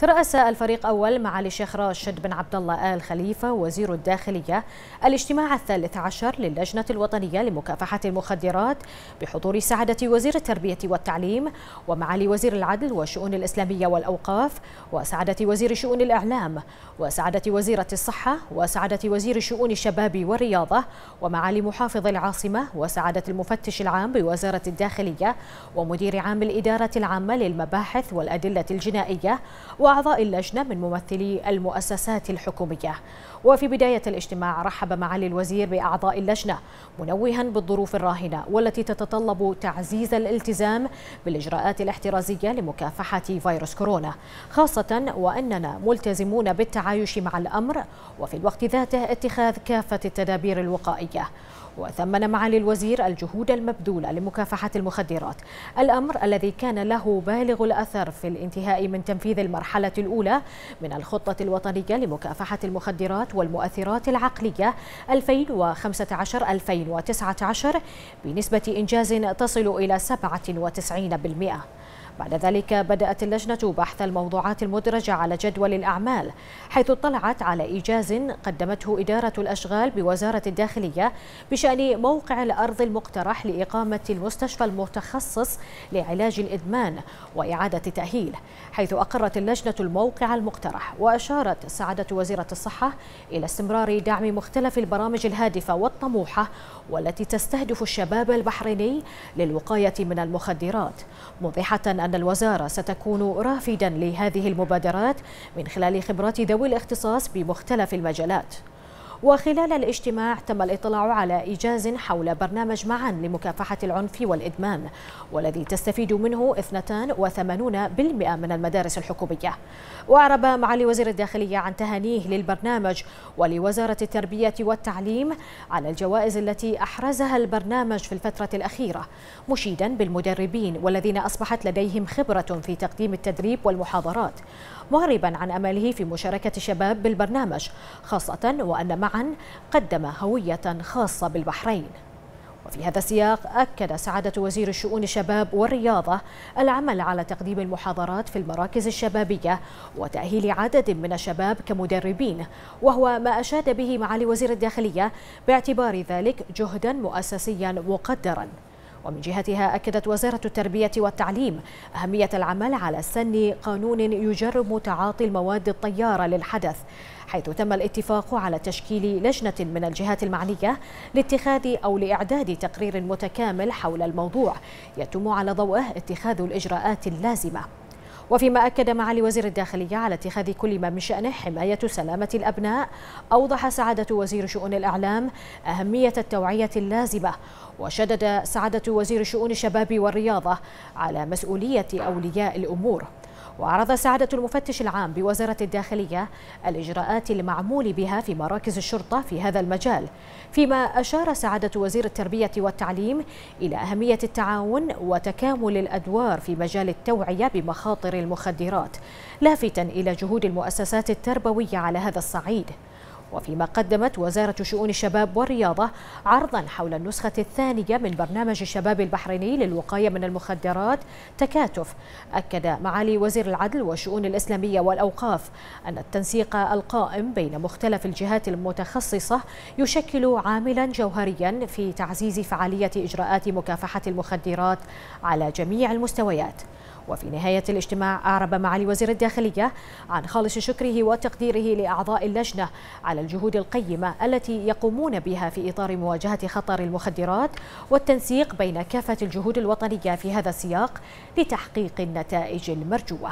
ترأس الفريق أول معالي الشيخ راشد بن عبد الله آل خليفة وزير الداخلية الاجتماع الثالث عشر للجنة الوطنية لمكافحة المخدرات بحضور سعادة وزير التربية والتعليم ومعالي وزير العدل والشؤون الإسلامية والأوقاف وسعادة وزير شؤون الإعلام وسعادة وزيرة الصحة وسعادة وزير شؤون الشباب والرياضة ومعالي محافظ العاصمة وسعادة المفتش العام بوزارة الداخلية ومدير عام الإدارة العامة للمباحث والأدلة الجنائية وأعضاء اللجنة من ممثلي المؤسسات الحكومية. وفي بداية الاجتماع رحب معالي الوزير بأعضاء اللجنة منوها بالظروف الراهنة والتي تتطلب تعزيز الالتزام بالإجراءات الاحترازية لمكافحة فيروس كورونا خاصة وأننا ملتزمون بالتعايش مع الأمر وفي الوقت ذاته اتخاذ كافة التدابير الوقائية. وثمن معالي الوزير الجهود المبذولة لمكافحة المخدرات الأمر الذي كان له بالغ الأثر في الانتهاء من تنفيذ المرحلة الأولى من الخطة الوطنية لمكافحة المخدرات والمؤثرات العقلية 2015-2019 بنسبة إنجاز تصل إلى 97%. بعد ذلك بدأت اللجنة بحث الموضوعات المدرجة على جدول الأعمال حيث اطلعت على إيجاز قدمته إدارة الأشغال بوزارة الداخلية بشأن موقع الأرض المقترح لإقامة المستشفى المتخصص لعلاج الإدمان وإعادة تأهيل حيث أقرت اللجنة الموقع المقترح وأشارت سعادة وزيرة الصحة إلى استمرار دعم مختلف البرامج الهادفة والطموحة والتي تستهدف الشباب البحريني للوقاية من المخدرات موضحة أن الوزارة ستكون رافدا لهذه المبادرات من خلال خبرات ذوي الاختصاص بمختلف المجالات. وخلال الاجتماع تم الاطلاع على إيجاز حول برنامج معا لمكافحة العنف والإدمان والذي تستفيد منه 82% من المدارس الحكومية. وأعرب معالي وزير الداخلية عن تهانيه للبرنامج ولوزارة التربية والتعليم على الجوائز التي أحرزها البرنامج في الفترة الأخيرة مشيدا بالمدربين والذين أصبحت لديهم خبرة في تقديم التدريب والمحاضرات معربا عن أمله في مشاركة الشباب بالبرنامج خاصة وأن قدم هوية خاصة بالبحرين. وفي هذا السياق أكد سعادة وزير الشؤون الشباب والرياضة العمل على تقديم المحاضرات في المراكز الشبابية وتأهيل عدد من الشباب كمدربين وهو ما أشاد به معالي وزير الداخلية باعتبار ذلك جهدا مؤسسيا مقدرا. ومن جهتها أكدت وزارة التربية والتعليم أهمية العمل على سن قانون يجرم تعاطي المواد الطيارة للحدث حيث تم الاتفاق على تشكيل لجنة من الجهات المعنية لاتخاذ أو لإعداد تقرير متكامل حول الموضوع يتم على ضوءه اتخاذ الإجراءات اللازمة. وفيما أكد معالي وزير الداخلية على اتخاذ كل ما من شأنه حماية سلامة الأبناء أوضح سعادة وزير شؤون الإعلام أهمية التوعية اللازمة وشدد سعادة وزير شؤون الشباب والرياضة على مسؤولية أولياء الأمور. وعرض سعادة المفتش العام بوزارة الداخلية الإجراءات المعمول بها في مراكز الشرطة في هذا المجال فيما أشار سعادة وزير التربية والتعليم إلى أهمية التعاون وتكامل الأدوار في مجال التوعية بمخاطر المخدرات لافتا إلى جهود المؤسسات التربوية على هذا الصعيد. وفيما قدمت وزارة شؤون الشباب والرياضة عرضا حول النسخة الثانية من برنامج الشباب البحريني للوقاية من المخدرات تكاتف. أكد معالي وزير العدل والشؤون الإسلامية والأوقاف أن التنسيق القائم بين مختلف الجهات المتخصصة يشكل عاملا جوهريا في تعزيز فعالية إجراءات مكافحة المخدرات على جميع المستويات. وفي نهاية الاجتماع أعرب معالي وزير الداخلية عن خالص شكره وتقديره لأعضاء اللجنة على الجهود القيمة التي يقومون بها في إطار مواجهة خطر المخدرات والتنسيق بين كافة الجهود الوطنية في هذا السياق لتحقيق النتائج المرجوة.